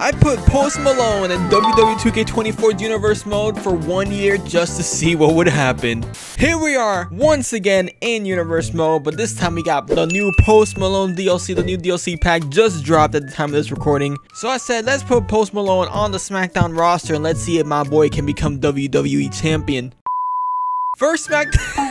I put Post Malone in WWE 2K24's Universe mode for one year just to see what would happen. Here we are, once again in Universe mode, but this time we got the new Post Malone DLC, the new DLC pack just dropped at the time of this recording. So I said, let's put Post Malone on the SmackDown roster and let's see if my boy can become WWE Champion. First SmackDown...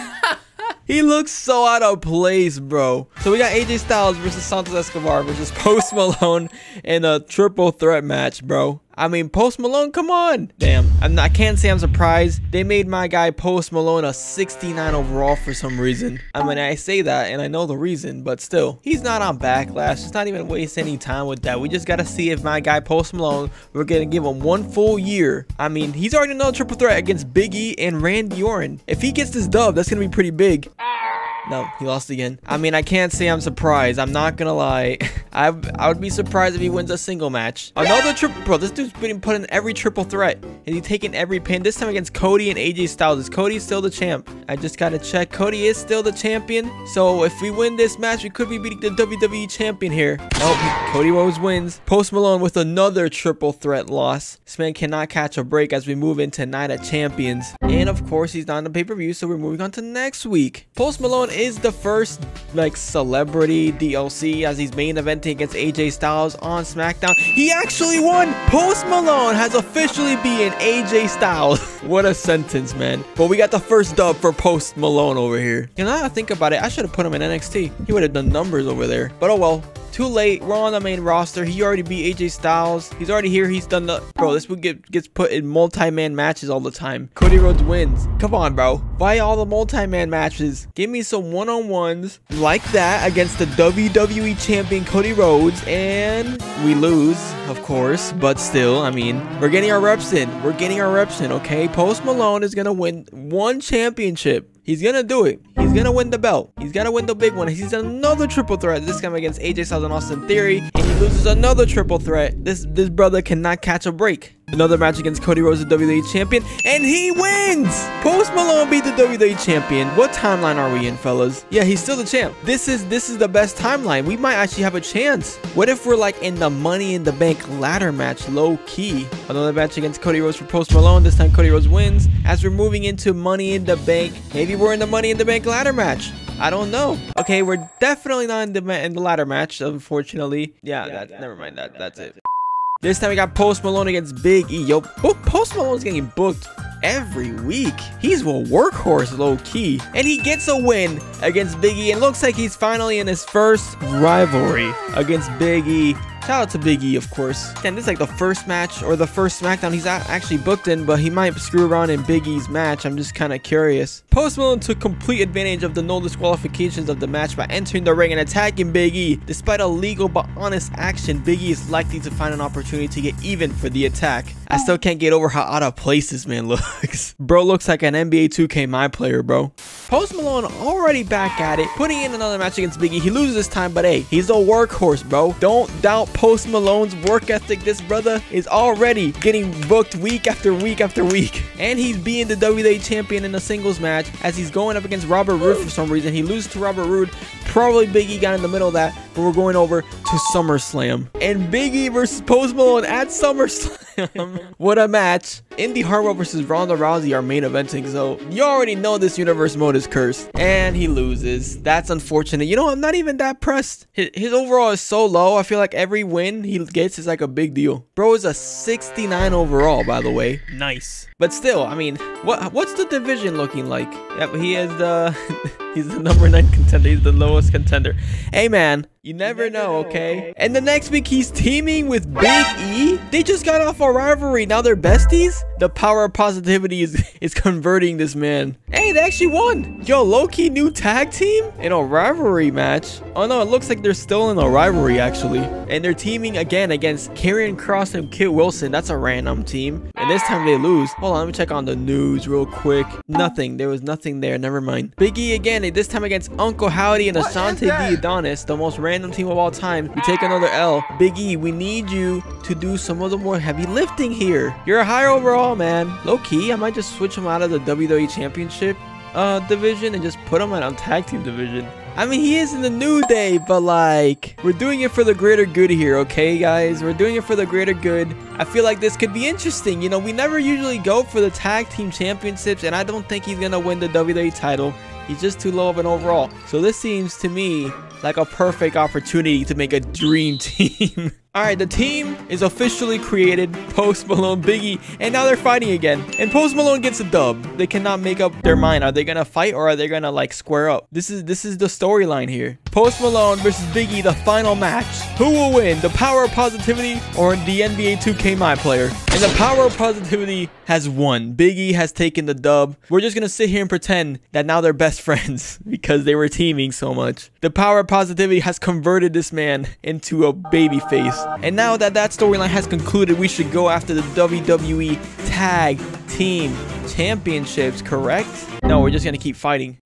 He looks so out of place, bro. So we got AJ Styles versus Santos Escobar versus Post Malone in a triple threat match, bro. I mean, Post Malone, come on. Damn, I'm, I can't say I'm surprised. They made my guy Post Malone a 69 overall for some reason. I mean, I say that and I know the reason, but still, he's not on Backlash. Let's not even waste any time with that. We just got to see if my guy Post Malone, we're going to give him one full year. I mean, he's already another triple threat against Big E and Randy Orton. If he gets this dub, that's going to be pretty big. Ah. No, he lost again. I mean, I can't say I'm surprised. I'm not gonna lie. I I would be surprised if he wins a single match. Another triple, bro. This dude's been put in every triple threat, and he's taking every pin. This time against Cody and AJ Styles. Is Cody still the champ? I just gotta check. Cody is still the champion. So if we win this match, we could be beating the WWE champion here. Oh, Cody Rhodes wins. Post Malone with another triple threat loss. This man cannot catch a break as we move into Night of Champions. And of course, he's not in the pay-per-view, so we're moving on to next week. Post Malone is the first like celebrity DLC as he's main eventing against AJ Styles on SmackDown. He actually won! Post Malone has officially been AJ Styles. what a sentence, man. But we got the first dub for Post Malone over here. You know, I think about it, I should have put him in NXT. He would have done numbers over there. But oh well, too late. We're on the main roster. He already beat AJ Styles. He's already here. He's done the... Bro, this would get gets put in multi-man matches all the time. Cody Rhodes wins. Come on, bro. Buy all the multi-man matches? Give me some one-on-ones like that against the WWE Champion Cody Rhodes. And we lose, of course. But still, I mean, we're getting our reps in. We're getting our reps in, okay? Post Malone is going to win one championship. He's gonna do it. He's gonna win the belt. He's gonna win the big one. He's another triple threat. This time against AJ Styles and Austin Theory. And he loses another triple threat. This this brother cannot catch a break. Another match against Cody Rhodes, the WWE Champion, and he wins! Post Malone beat the WWE Champion. What timeline are we in, fellas? Yeah, he's still the champ. This is this is the best timeline. We might actually have a chance. What if we're like in the Money in the Bank ladder match, low key? Another match against Cody Rhodes for Post Malone. This time Cody Rhodes wins. As we're moving into Money in the Bank, maybe we're in the Money in the Bank ladder match. I don't know. Okay, we're definitely not in the in the ladder match, unfortunately. Yeah, yeah that, never mind. That that's it. This time we got Post Malone against Big E. Yo, Post Malone's getting booked every week. He's a workhorse low key. And he gets a win against Big E. And looks like he's finally in his first rivalry against Big E. Shout out to Big E, of course. And this is like the first match or the first SmackDown he's actually booked in, but he might screw around in Big E's match. I'm just kind of curious. Post Malone took complete advantage of the no disqualifications of the match by entering the ring and attacking Big E. Despite a legal but honest action, Big E is likely to find an opportunity to get even for the attack. I oh. still can't get over how out of place this man looks. bro looks like an NBA 2K my player, bro. Post Malone already back at it, putting in another match against Biggie. He loses this time, but hey, he's a workhorse, bro. Don't doubt Post Malone's work ethic. This brother is already getting booked week after week after week. And he's being the WWE champion in a singles match as he's going up against Robert Roode for some reason. He loses to Robert Roode. Probably Biggie got in the middle of that, but we're going over to SummerSlam. And Biggie versus Post Malone at SummerSlam. what a match. Indi Hartwell versus Ronda Rousey are main eventing, so you already know this universe mode is cursed. And he loses. That's unfortunate. You know, I'm not even that pressed. His, his overall is so low. I feel like every win he gets is like a big deal. Bro is a 69 overall, by the way. Nice. But still, I mean, what what's the division looking like? Yep, he is the he's the number nine contender. He's the lowest contender. Hey man, you never, you never know, know okay? okay? And the next week, he's teaming with Big E. They just got off a rivalry. Now they're besties? The power of positivity is, is converting this man. Hey, they actually won. Yo, low-key new tag team in a rivalry match. Oh, no, it looks like they're still in a rivalry, actually. And they're teaming again against Karrion Kross and Kit Wilson. That's a random team. And this time they lose. Hold on, let me check on the news real quick. Nothing. There was nothing there. Never mind. Big E again, this time against Uncle Howdy and Ashante the Adonis, the most random random team of all time. You take another L. Big E, we need you to do some of the more heavy lifting here. You're a higher overall, man. Low key, I might just switch him out of the WWE Championship uh, division and just put him a tag team division. I mean, he is in the New Day, but like, we're doing it for the greater good here, okay, guys? We're doing it for the greater good. I feel like this could be interesting. You know, we never usually go for the tag team championships, and I don't think he's gonna win the WWE title. He's just too low of an overall. So this seems to me like a perfect opportunity to make a dream team. Alright, the team is officially created, Post Malone, Biggie, and now they're fighting again. And Post Malone gets a dub. They cannot make up their mind. Are they gonna fight or are they gonna like square up? This is this is the storyline here. Post Malone versus Biggie, the final match. Who will win? The power of positivity or the NBA 2K My Player? And the power of positivity has won. Biggie has taken the dub. We're just gonna sit here and pretend that now they're best friends because they were teaming so much. The power of positivity has converted this man into a baby face. And now that that storyline has concluded, we should go after the WWE Tag Team Championships, correct? No, we're just gonna keep fighting.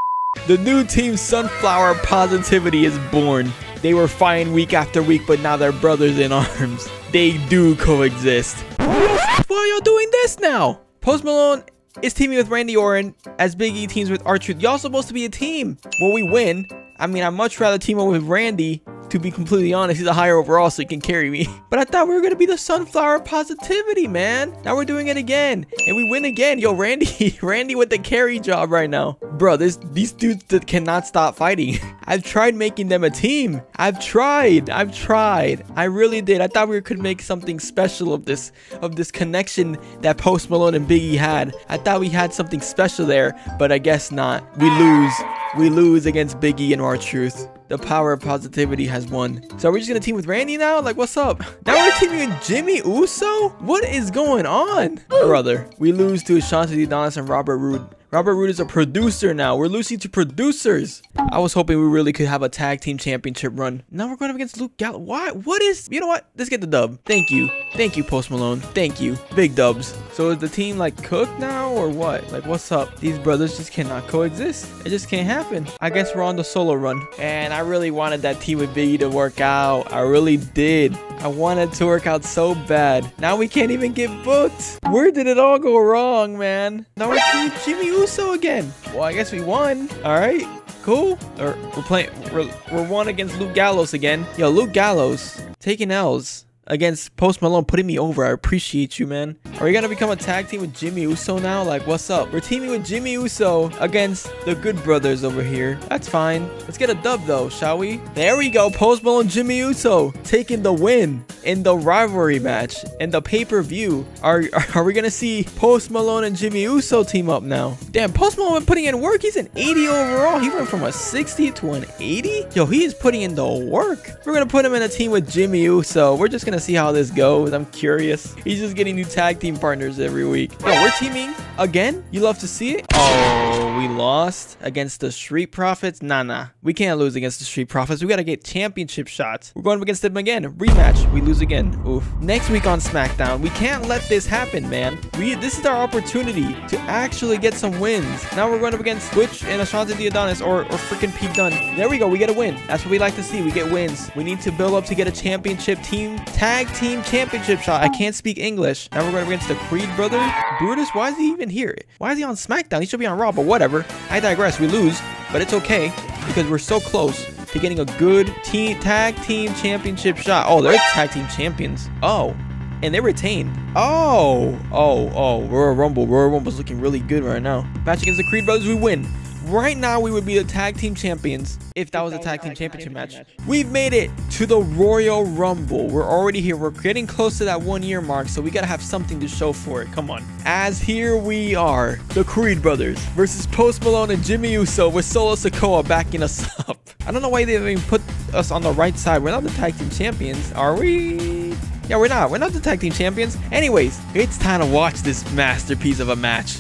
The new team Sunflower Positivity is born. They were fighting week after week, but now they're brothers in arms. They do coexist. Why are y'all doing this now? Post Malone is teaming with Randy Orton as Big E teams with R-Truth. Y'all supposed to be a team. When we win, I mean, I'd much rather team up with Randy to be completely honest, he's a higher overall, so he can carry me. But I thought we were to be the sunflower positivity, man. Now we're doing it again. And we win again. Yo, Randy, Randy with the carry job right now. Bro, this these dudes that cannot stop fighting. I've tried making them a team. I've tried. I've tried. I really did. I thought we could make something special of this, of this connection that Post Malone and Biggie had. I thought we had something special there, but I guess not. We lose. We lose against Biggie and R-Truth. The power of positivity has won. So are we just gonna team with Randy now? Like, what's up? Now we're teaming with Jimmy Uso? What is going on? Brother, we lose to Ashante Adonis and Robert Roode. Robert Roode is a producer now. We're losing to producers. I was hoping we really could have a tag team championship run. Now we're going up against Luke Gallows. Why? What is? You know what? Let's get the dub. Thank you. Thank you, Post Malone. Thank you. Big dubs. So is the team like cooked now or what? Like what's up? These brothers just cannot coexist. It just can't happen. I guess we're on the solo run. And I really wanted that team with Biggie to work out. I really did. I wanted to work out so bad. Now we can't even get booked. Where did it all go wrong, man? Now we're Jimmy Uso again. Well, I guess we won. All right. Cool. Or we're playing. We're, we're one against Luke Gallows again. Yo, Luke Gallows taking L's against Post Malone putting me over. I appreciate you, man. Are we gonna become a tag team with Jimmy Uso now? Like, what's up? We're teaming with Jimmy Uso against the Good Brothers over here. That's fine. Let's get a dub though, shall we? There we go. Post Malone, Jimmy Uso taking the win in the rivalry match and the pay-per-view. Are, are we gonna see Post Malone and Jimmy Uso team up now? Damn, Post Malone been putting in work. He's an 80 overall. He went from a 60 to an 80. Yo, he is putting in the work. We're gonna put him in a team with Jimmy Uso. We're just gonna see how this goes. I'm curious. He's just getting new tag team partners every week. Yo, we're teaming again. You love to see it. Oh, we lost against the Street Profits. Nah, nah. We can't lose against the Street Profits. We gotta get championship shots. We're going up against them again. Rematch. We lose again. Oof. Next week on SmackDown, we can't let this happen, man. We this is our opportunity to actually get some wins. Now we're going up against Butch and Ashante the Adonis or, or freaking Pete Dunne. There we go. We get a win. That's what we like to see. We get wins. We need to build up to get a championship team tag team championship shot. I can't speak English. Now we're going up against the Creed brothers. Brutus, why is he even here? Why is he on SmackDown? He should be on Raw, but whatever. I digress. We lose, but it's okay because we're so close to getting a good team tag team championship shot. Oh, they're tag team champions. Oh, and they retained. Oh, oh, oh, Royal Rumble. Royal Rumble's looking really good right now. Match against the Creed brothers, we win. Right now, we would be the tag team champions if that was a tag team championship match. We've made it to the Royal Rumble. We're already here. We're getting close to that one year mark, so we gotta have something to show for it. Come on. As here we are, the Creed brothers versus Post Malone and Jimmy Uso with Solo Sikoa backing us up. I don't know why they even put us on the right side. We're not the tag team champions, are we? Yeah, we're not. We're not the tag team champions. Anyways, it's time to watch this masterpiece of a match.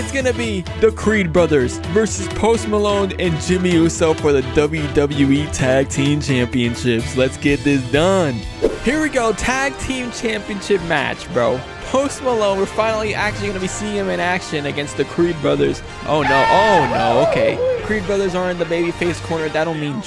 It's gonna be the Creed brothers versus Post Malone and Jimmy Uso for the WWE Tag Team Championships. Let's get this done. Here we go, Tag Team Championship match, bro. Post Malone, we're finally actually gonna be seeing him in action against the Creed brothers. Oh no, oh no, okay. Creed brothers are in the babyface corner. That don't mean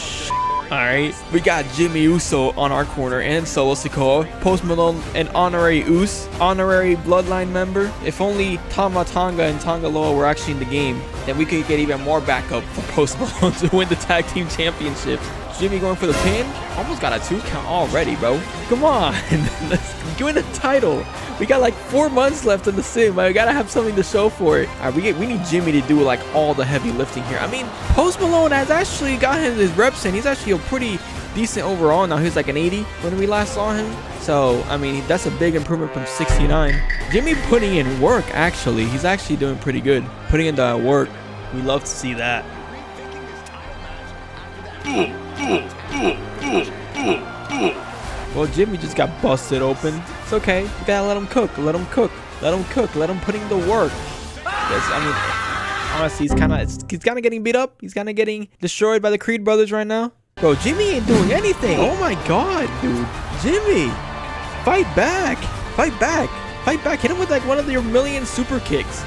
sh Alright, we got Jimmy Uso on our corner and Solo Sikoa. Post Malone, an honorary Us, honorary Bloodline member. If only Tama Tonga and Tonga Loa were actually in the game, then we could get even more backup for Post Malone to win the Tag Team Championships. Jimmy going for the pin. Almost got a two count already, bro. Come on. Let's win the title. We got like four months left in the sim. But I gotta have something to show for it. All right, we, get, we need Jimmy to do like all the heavy lifting here. I mean, Post Malone has actually gotten his reps in. He's actually a pretty decent overall now. He's like an 80 when we last saw him. So, I mean, that's a big improvement from 69. Jimmy putting in work, actually. He's actually doing pretty good. Putting in the work. We love to see that. Well, Jimmy just got busted open. It's okay. You gotta let him cook. Let him cook. Let him cook. Let him put in the work. I mean, honestly, he's kind of he's kind of getting beat up. He's kind of getting destroyed by the Creed brothers right now. Bro, Jimmy ain't doing anything. Oh my god, dude. Jimmy, fight back. Fight back. Fight back. Hit him with like one of your million super kicks.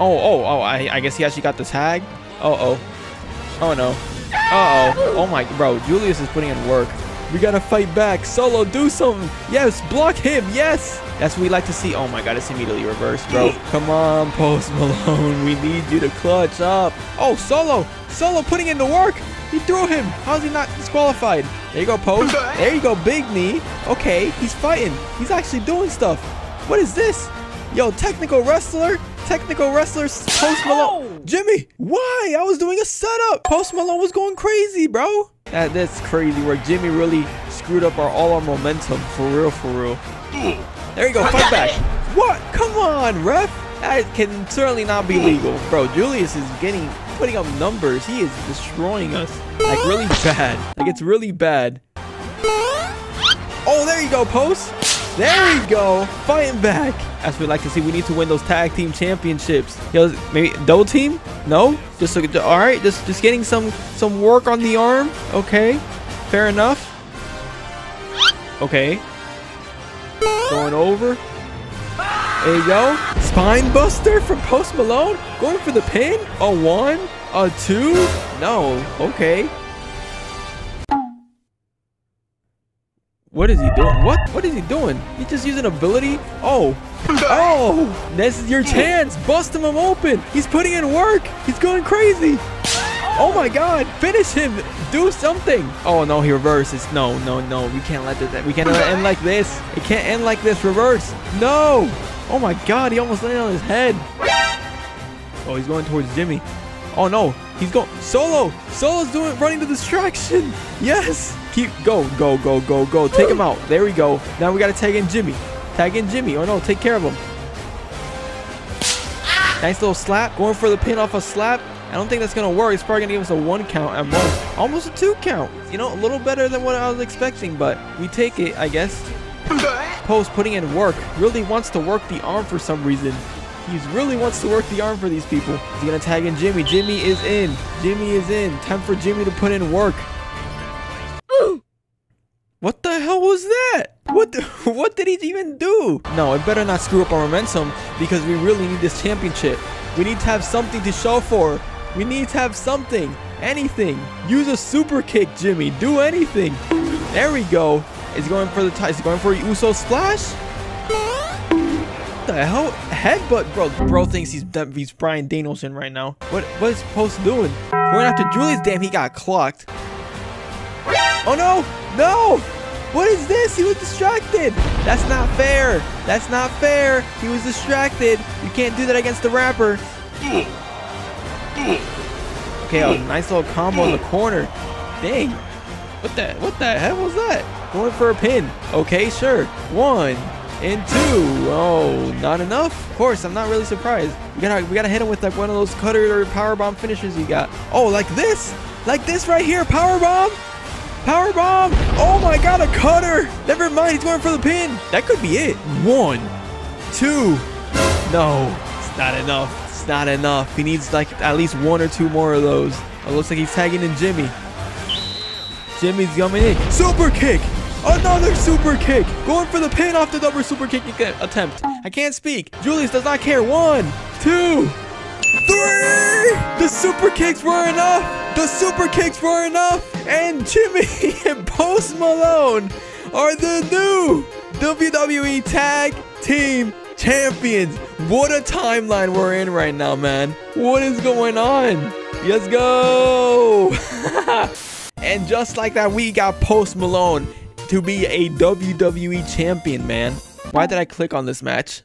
Oh, oh, oh, I, I guess he actually got the tag. Uh oh. Oh no. Uh oh. Oh my, bro. Julius is putting in work. We gotta fight back. Solo, do something. Yes, block him. Yes. That's what we like to see. Oh my god, it's immediately reversed, bro. Come on, Post Malone. We need you to clutch up. Oh, Solo. Solo putting in the work. He threw him. How's he not disqualified? There you go, Post. There you go, Big Knee. Okay, he's fighting. He's actually doing stuff. What is this? Yo, technical wrestler? Technical wrestler Post Malone. Oh! Jimmy, why? I was doing a setup. Post Malone was going crazy, bro. That, that's crazy where Jimmy really screwed up our all our momentum. For real, for real. There you go, fight back. What? Come on, ref. That can certainly not be legal. Bro, Julius is getting, putting up numbers. He is destroying us. Like, really bad. Like, it's really bad. Oh, there you go, Post. There we go. Fighting back. As we like to see, we need to win those tag team championships. Yo, maybe double team? No? Just look at all right. Just just getting some some work on the arm. Okay, fair enough. Okay. Going over. There you go. Spine buster from Post Malone. Going for the pin. A one. A two. No. Okay. What is he doing? What? What is he doing? He just using an ability? Oh. Oh! This is your chance! Bust him open! He's putting in work! He's going crazy! Oh my god! Finish him! Do something! Oh no, he reverses. No, no, no. We can't let this we can't let it end like this. It can't end like this. Reverse! No! Oh my god, he almost landed on his head. Oh, he's going towards Jimmy. Oh no, he's going solo. Solo's doing running the distraction. Yes. Keep go, go, go, go, go. Take him out. There we go. Now we gotta tag in Jimmy. Tag in Jimmy. Oh no, take care of him. Nice little slap. Going for the pin off a slap. I don't think that's gonna work. It's probably gonna give us a one count at most. Almost a two count. You know, a little better than what I was expecting, but we take it, I guess. Post putting in work. Really wants to work the arm for some reason. He really wants to work the arm for these people. He's gonna tag in Jimmy. Jimmy is in. Jimmy is in. Time for Jimmy to put in work. No, it better not screw up our momentum because we really need this championship. We need to have something to show for. We need to have something. Anything. Use a super kick, Jimmy. Do anything. There we go. Is going for the tie. Is going for a Uso splash? What the hell? Headbutt, bro. Bro thinks he's he's Bryan Danielson right now. What what is Post doing? Going after Julius. Damn, he got clocked. Oh no! No! What is this? He was distracted. That's not fair. That's not fair. He was distracted. You can't do that against the rapper. Okay, a nice little combo in the corner. Dang. What the what the hell was that? Going for a pin. Okay, sure. One and two. Oh, not enough? Of course, I'm not really surprised. We gotta we gotta hit him with like one of those cutter or power bomb finishes you got. Oh, like this? Like this right here, power bomb? Power bomb! Oh my god, a cutter! Never mind, he's going for the pin. That could be it. One, two. No, it's not enough. It's not enough. He needs like at least one or two more of those. It looks like he's tagging in Jimmy. Jimmy's coming in. Super kick! Another super kick! Going for the pin off the double super kick attempt. I can't speak. Julius does not care. One, two, three! The super kicks were enough! The super kicks were enough, and Jimmy and Post Malone are the new WWE Tag Team Champions. What a timeline we're in right now, man. What is going on? Let's go. and just like that, we got Post Malone to be a WWE champion, man. Why did I click on this match?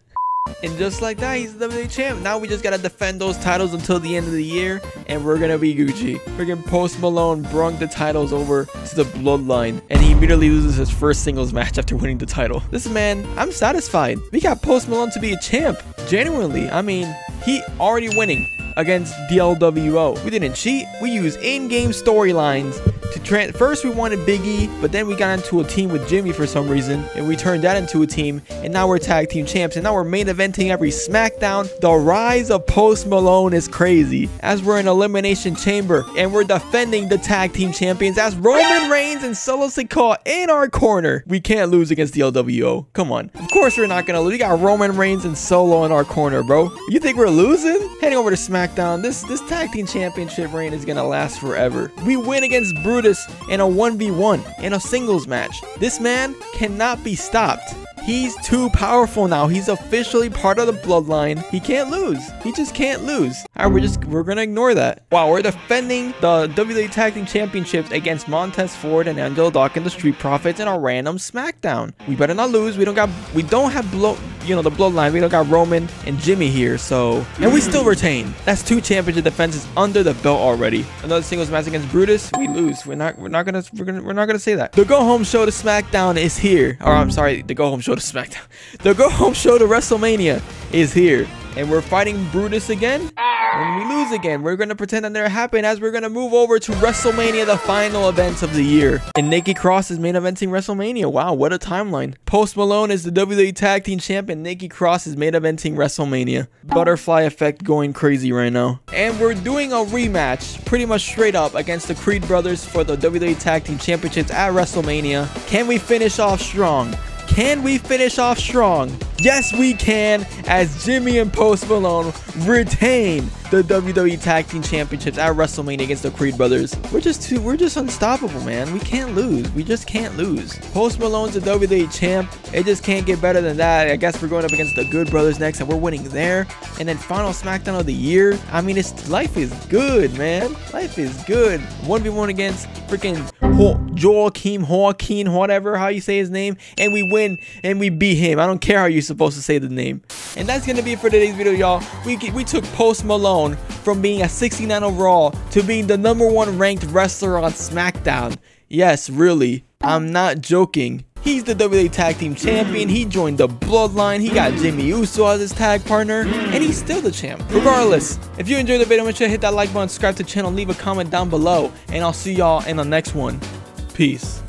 And just like that, he's the WWE champ. Now we just gotta defend those titles until the end of the year, and we're gonna be Gucci. Freaking Post Malone brung the titles over to the Bloodline, and he immediately loses his first singles match after winning the title. This man, I'm satisfied. We got Post Malone to be a champ. Genuinely, I mean, he already winning against the LWO. We didn't cheat. We used in-game storylines to trans. First, we wanted Biggie, but then we got into a team with Jimmy for some reason, and we turned that into a team. And now we're tag team champs, and now we're main eventing every SmackDown. The rise of Post Malone is crazy, as we're in Elimination Chamber, and we're defending the tag team champions as Roman Reigns and Solo Sikoa in our corner. We can't lose against the LWO. Come on. Of course, we're not gonna lose. We got Roman Reigns and Solo in our corner, bro. You think we're losing? Heading over to SmackDown. This this tag team championship reign is gonna last forever. We win against Brutus in a 1v1 in a singles match. This man cannot be stopped. He's too powerful now. He's officially part of the bloodline. He can't lose. He just can't lose. All right, we're just we're gonna ignore that. Wow, we're defending the WWE Tag Team Championships against Montez Ford and Angelo Dawkins, the Street Profits, in a random SmackDown. We better not lose. We don't got we don't have blow you know the bloodline. We don't got Roman and Jimmy here, so and we still retain. That's two championship defenses under the belt already. Another singles match against Brutus, we lose. We're not we're not gonna we're gonna we're not gonna say that. The go home show to SmackDown is here. Or I'm sorry, the go home show to SmackDown. The go home show to WrestleMania is here. And we're fighting Brutus again. And we lose again. We're going to pretend that never happened as we're going to move over to WrestleMania, the final event of the year. And Nikki Cross is main eventing WrestleMania. Wow, what a timeline. Post Malone is the WWE Tag Team Champion. Nikki Cross is main eventing WrestleMania. Butterfly effect going crazy right now. And we're doing a rematch, pretty much straight up, against the Creed brothers for the WWE Tag Team Championships at WrestleMania. Can we finish off strong? Can we finish off strong? Yes, we can, as Jimmy and Post Malone retain the WWE Tag Team Championships at WrestleMania against the Creed Brothers. We're just too, we're just unstoppable, man. We can't lose. We just can't lose. Post Malone's the WWE champ. It just can't get better than that. I guess we're going up against the Good Brothers next, and we're winning there. And then final SmackDown of the year. I mean, it's life is good, man. Life is good. One v one against freaking Joaquin, Joaquin, whatever how you say his name, and we win and we beat him. I don't care how you're supposed to say the name. And that's gonna be it for today's video, y'all. We we took Post Malone from being a 69 overall to being the number one ranked wrestler on SmackDown. Yes, really. I'm not joking. He's the WWE Tag Team Champion. He joined the Bloodline. He got Jimmy Uso as his tag partner. And he's still the champ. Regardless, if you enjoyed the video, make sure to hit that like button, subscribe to the channel, leave a comment down below. And I'll see y'all in the next one. Peace.